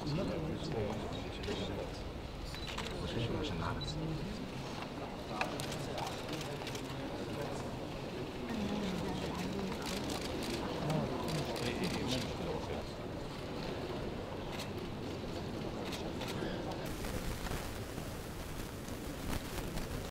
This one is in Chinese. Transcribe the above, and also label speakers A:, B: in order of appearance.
A: 我出去，我先拿了。